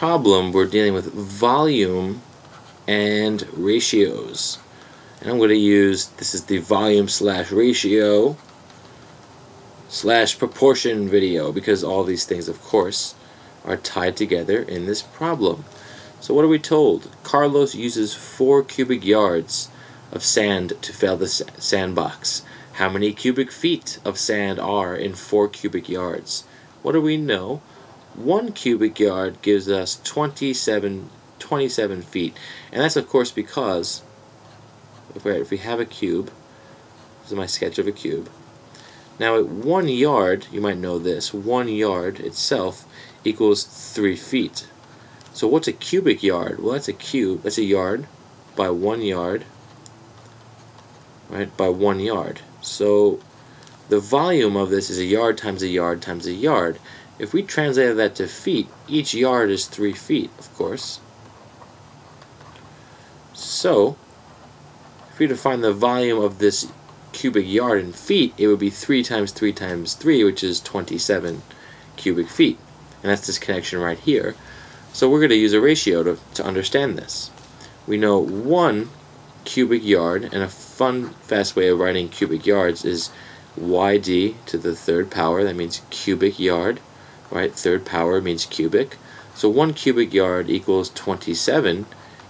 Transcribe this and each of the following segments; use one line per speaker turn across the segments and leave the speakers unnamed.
problem we're dealing with volume and ratios. And I'm going to use, this is the volume slash ratio slash proportion video because all these things, of course, are tied together in this problem. So what are we told? Carlos uses 4 cubic yards of sand to fill the sandbox. How many cubic feet of sand are in 4 cubic yards? What do we know? 1 cubic yard gives us 27, 27 feet. And that's of course because if we, if we have a cube, this is my sketch of a cube. Now at 1 yard, you might know this, 1 yard itself equals 3 feet. So what's a cubic yard? Well that's a cube, that's a yard by 1 yard, right, by 1 yard. So the volume of this is a yard times a yard times a yard. If we translated that to feet, each yard is 3 feet, of course. So, if we define the volume of this cubic yard in feet, it would be 3 times 3 times 3, which is 27 cubic feet. And that's this connection right here. So we're going to use a ratio to, to understand this. We know 1 cubic yard, and a fun, fast way of writing cubic yards is yd to the third power, that means cubic yard, right? Third power means cubic. So 1 cubic yard equals 27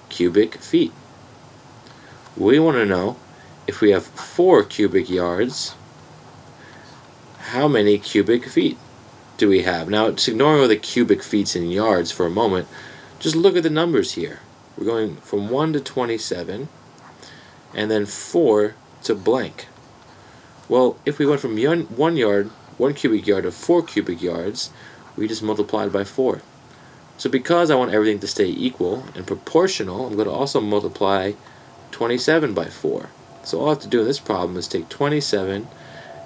cubic feet. We want to know if we have 4 cubic yards, how many cubic feet do we have? Now, just ignoring all the cubic feet and yards for a moment, just look at the numbers here. We're going from 1 to 27, and then 4 to blank. Well, if we went from one yard, one cubic yard of four cubic yards, we just multiplied by 4. So because I want everything to stay equal and proportional, I'm going to also multiply 27 by 4. So all I have to do in this problem is take 27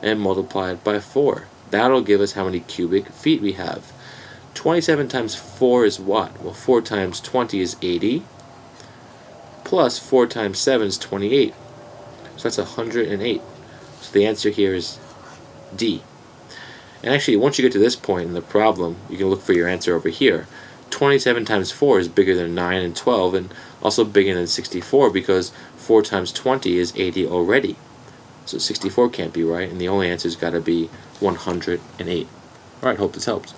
and multiply it by 4. That'll give us how many cubic feet we have. 27 times 4 is what? Well, 4 times 20 is 80 plus 4 times 7 is 28. So that's 108. So the answer here is D. And actually, once you get to this point in the problem, you can look for your answer over here. 27 times 4 is bigger than 9 and 12, and also bigger than 64 because 4 times 20 is 80 already. So 64 can't be right, and the only answer's got to be 108. Alright, hope this helped.